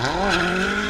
Ah.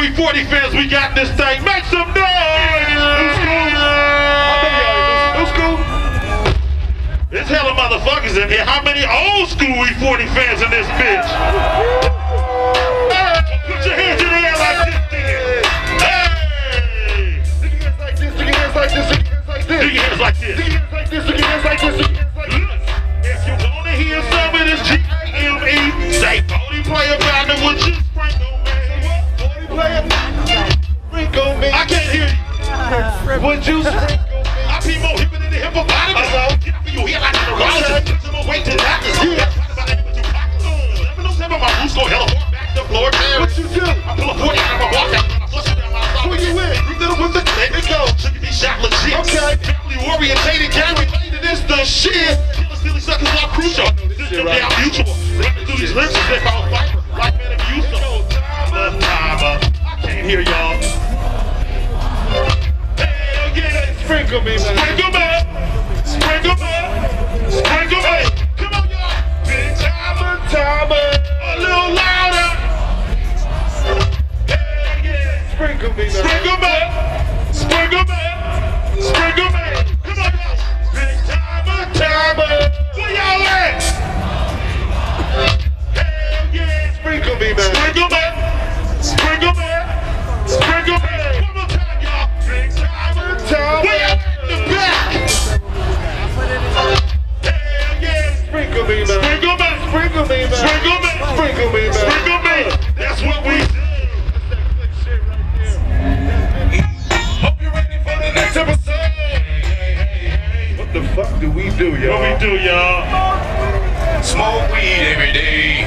Louis 40 fans we got this thing. Make some noise! It's. It's hella motherfuckers in here. How many old school Louis 40 fans in this bitch? Hey, put your hands in the air like this, nigga. Hey! Stick your hands like this, stick your hands like this, stick your hands like this. Stick your hands like this, stick your hands like this, stick your hands like this. Look, if you wanna hear some of this shit. Killers really sucking my crew. This shit right. Damn mutual. Rapping through these lyrics, they call fighter. Life man abuse. Timer, timer. Can't hear y'all. Hey, don't get that sprinkle me, man. Sprinkle me. Sprinkle me. Sprinkle me. Come on, y'all. Big timer, timer. A little louder. Hey, don't get that sprinkle me, man. Sprinkle me. Friday.